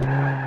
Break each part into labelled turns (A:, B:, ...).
A: Yeah.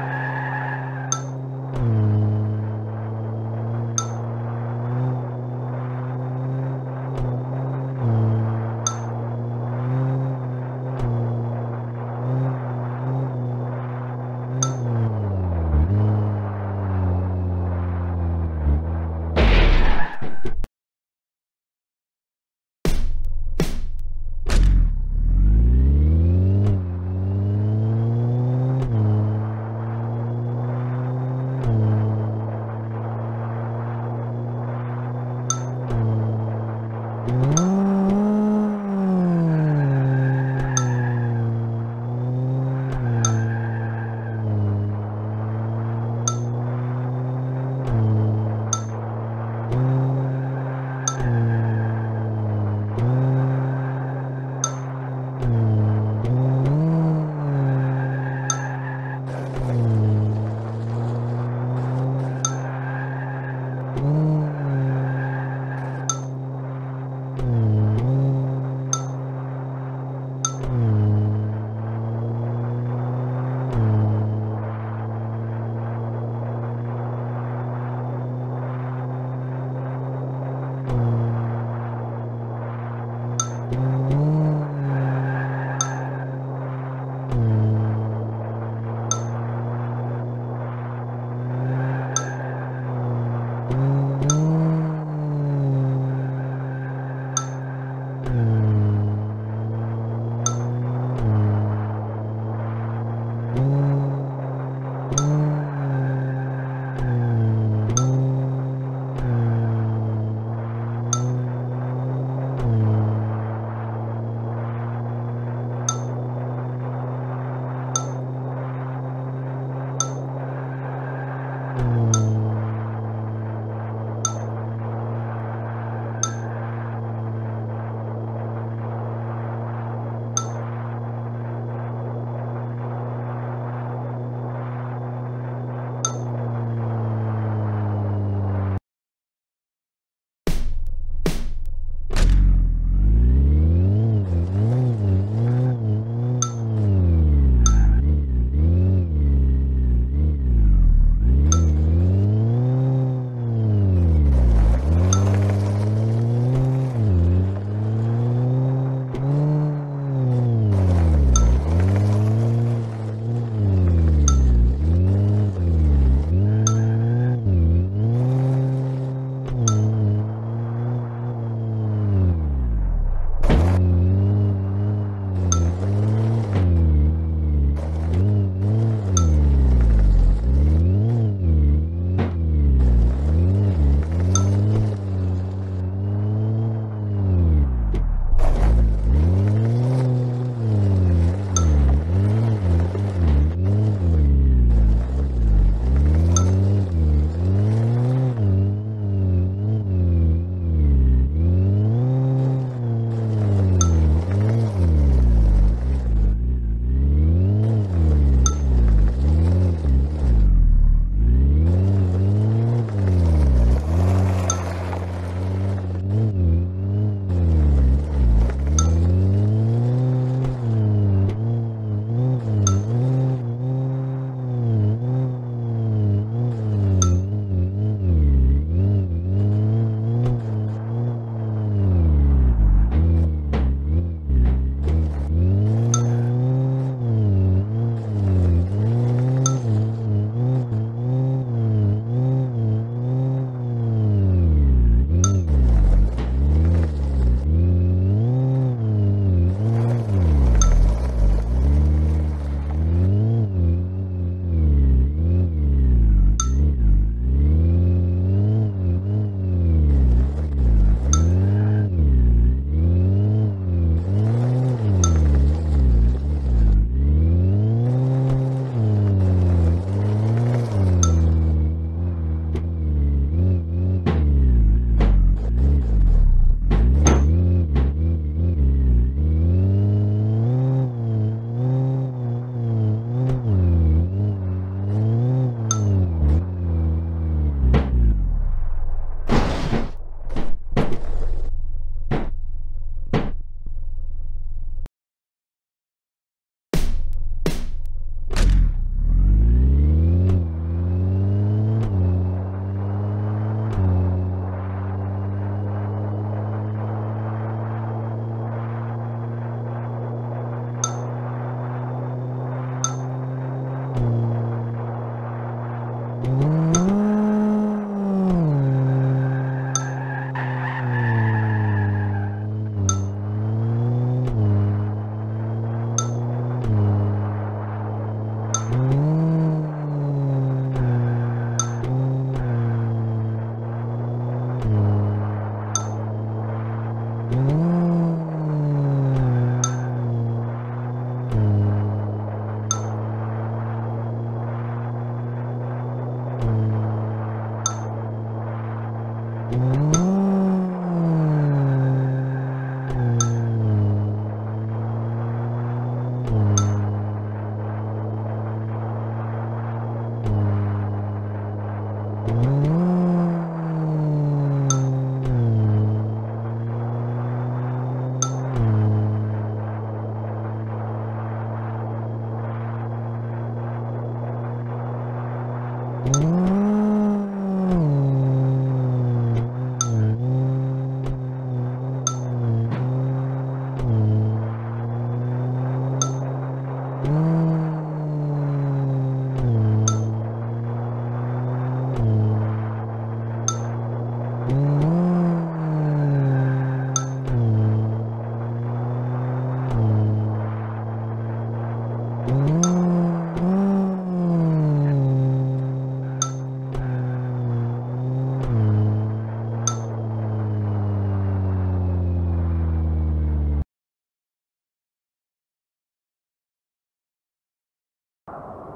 A: Mm-hmm.